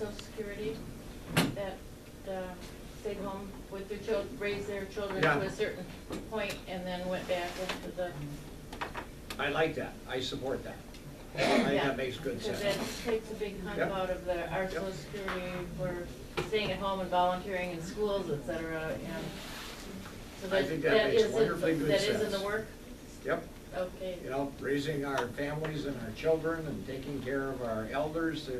social security that uh, stayed home with their children, raised their children Yeah. to a certain point and then went back into the. I like that, I support that. I think that makes good Because sense. that takes a big hunk Yep. out of the, our social security for staying at home and volunteering in schools, et cetera, and. so I think that makes is in- wonderfully good That is in sense. the work? Yep, Okay. you know, raising our families and our children and taking care of our elders, uh,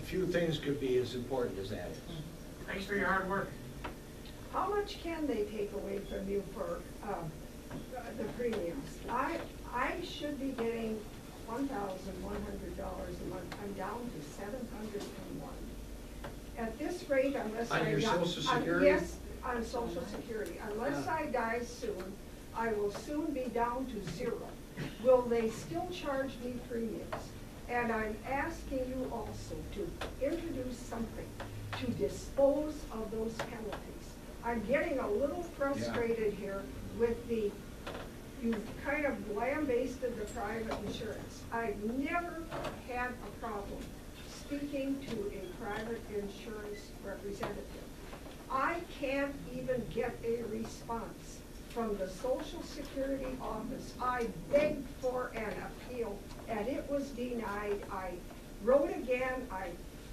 few things could be as important as that is. Thanks for your hard work. How much can they take away from you for um, the premiums? I, I should be getting one thousand one hundred dollars a month. I'm down to seven hundred and one. At this rate, unless I. On your die- Social uh, Security? Yes, on social security. Unless Yeah. I die soon, I will soon be down to zero. Will they still charge me premiums? And I'm asking you also to introduce something to dispose of those penalties. I'm getting a little frustrated here with the, you've kind of lambasted the private insurance. I've never had a problem speaking to a private insurance representative. I can't even get a response from the Social Security office. I begged for an appeal, and it was denied. I wrote again, I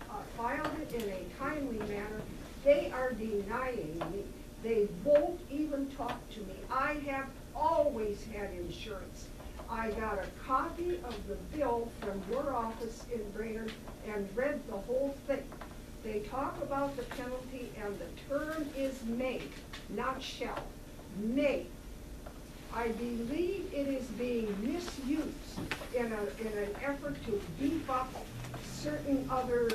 uh, filed it in a timely manner. They are denying me. They won't even talk to me. I have always had insurance. I got a copy of the bill from your office in Brainerd and read the whole thing. They talk about the penalty and the term is may, not shall. May. I believe it is being misused in a, in an effort to beef up certain other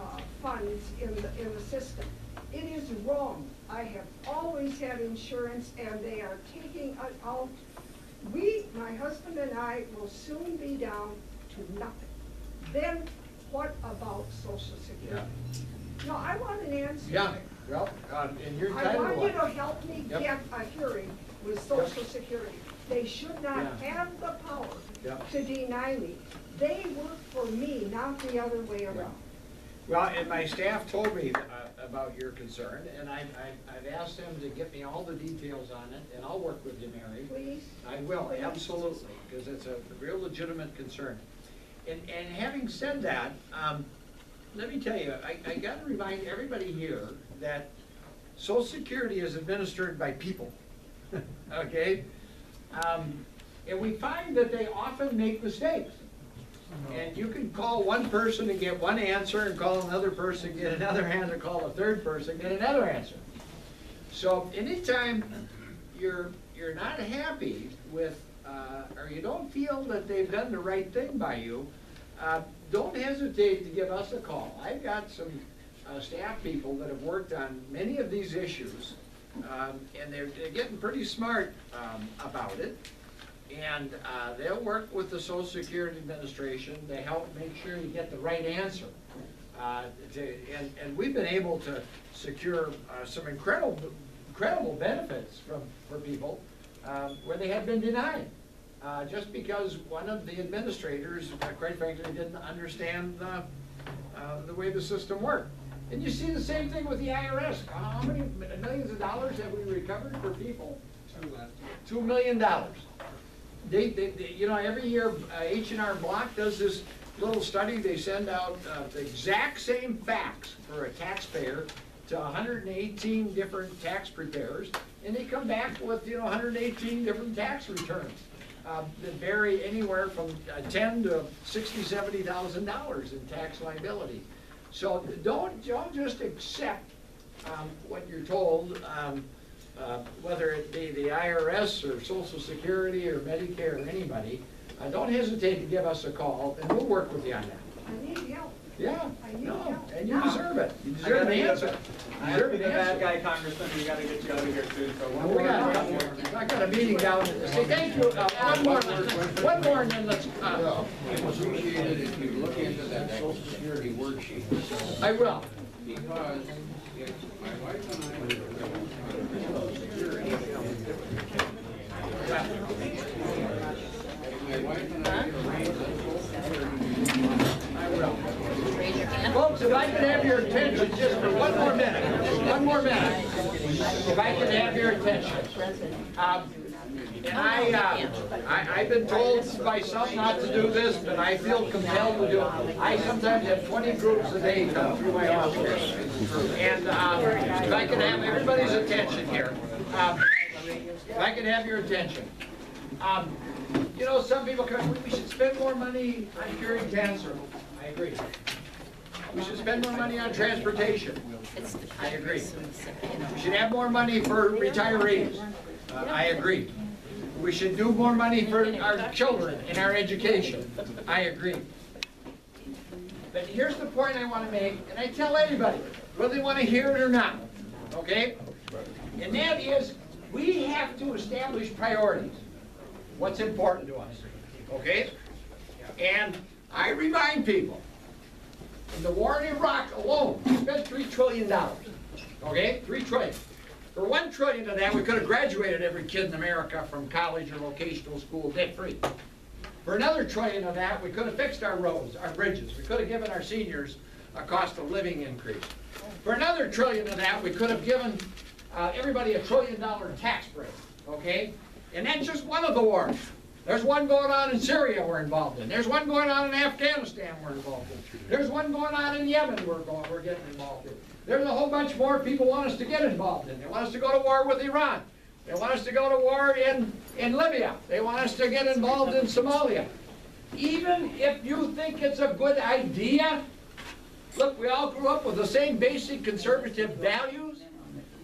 uh, funds in the, in the system. It is wrong. I have always had insurance and they are taking it out. We, my husband and I, will soon be down to nothing. Then what about social security? No, I want an answer. Yeah, well, um, in your I title. want you to help me Yep. get a hearing with social security. They should not Yeah. have the power Yep. to deny me. They work for me, not the other way around. Well, and my staff told me uh, about your concern, and I, I- I've asked them to get me all the details on it, and I'll work with you, Mary. Please? I will, absolutely, because it's a real legitimate concern. And, and having said that, um, let me tell you, I, I gotta remind everybody here that Social Security is administered by people, okay? Um, And we find that they often make mistakes. And you can call one person and get one answer, and call another person, to get another answer, call a third person, to get another answer. So anytime you're, you're not happy with, uh, or you don't feel that they've done the right thing by you, uh, don't hesitate to give us a call. I've got some uh, staff people that have worked on many of these issues, um, and they're they're getting pretty smart um, about it. And uh, they'll work with the Social Security Administration to help make sure you get the right answer. Uh, to- And, and we've been able to secure uh, some incredible, incredible benefits from, for people um, where they had been denied. Uh, Just because one of the administrators, uh, quite frankly, didn't understand the, uh, the way the system worked. And you see the same thing with the IRS. How many millions of dollars have we recovered for people? Two million dollars. They, they, they- you know, every year, uh, H and R Block does this little study, they send out uh, the exact same facts for a taxpayer to 118 different tax preparers, and they come back with, you know, 118 different tax returns uh, that vary anywhere from uh, 10 to 60, 70,000 dollars in tax liability. So don't, don't just accept um, what you're told, um, uh, whether it be the IRS or Social Security or Medicare or anybody, uh, don't hesitate to give us a call, and we'll work with you on that. I need help. Yeah, no, and you deserve it. You I deserve gotta an be the- answer. I You have to be an the bad answer. guy, Congressman, we gotta get you out of here soon, so one We more. got, one more. I got a meeting down, say, thank you, uh, one more, one more, and then let's, uh, I appreciate it if you look into that social security worksheet, I will. because if my wife and I were social security, if my wife and I get a raise on social security, I will. Raise your hand. Folks, if I could have your attention just for one more minute, one more minute. If I could have your attention. Um, I, uh, I, I've been told by some not to do this, but I feel compelled to do it. I sometimes have twenty groups a day come through my office. And, um, if I can have everybody's attention here. um, If I can have your attention. Um, You know, some people come, we should spend more money on curing cancer. I agree. We should spend more money on transportation. I agree. We should have more money for retirees. Uh, I agree. We should do more money for our children in our education. I agree. But here's the point I want to make, and I tell anybody, whether they want to hear it or not, okay? And that is, we have to establish priorities. What's important to us, okay? And I remind people, in the war in Iraq alone, spent three trillion dollars, okay? Three trillion. For one trillion of that, we could have graduated every kid in America from college or vocational school debt-free. For another trillion of that, we could have fixed our roads, our bridges. We could have given our seniors a cost of living increase. For another trillion of that, we could have given uh, everybody a trillion dollar tax break, okay? And that's just one of the wars. There's one going on in Syria we're involved in. There's one going on in Afghanistan we're involved in. There's one going on in Yemen we're going, we're getting involved in. There's a whole bunch more people want us to get involved in. They want us to go to war with Iran. They want us to go to war in, in Libya. They want us to get involved in Somalia. Even if you think it's a good idea, look, we all grew up with the same basic conservative values.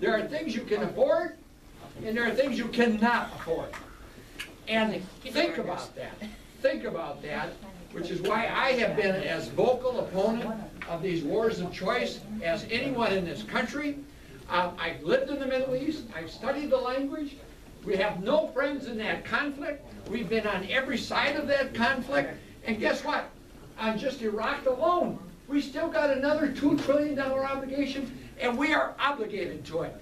There are things you can afford, and there are things you cannot afford. And think about that. Think about that, which is why I have been as vocal opponent of these wars of choice as anyone in this country. Uh, I've lived in the Middle East, I've studied the language. We have no friends in that conflict. We've been on every side of that conflict. And guess what? On just Iraq alone, we still got another two trillion dollar obligation, and we are obligated to it.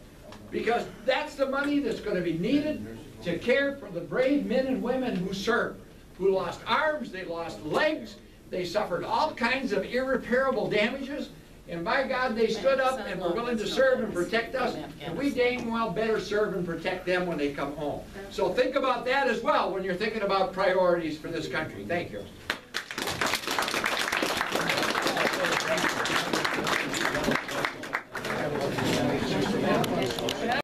Because that's the money that's gonna be needed to care for the brave men and women who served, who lost arms, they lost legs, they suffered all kinds of irreparable damages, and by God, they stood up and were willing to serve and protect us, and we dang well better serve and protect them when they come home. So think about that as well when you're thinking about priorities for this country. Thank you.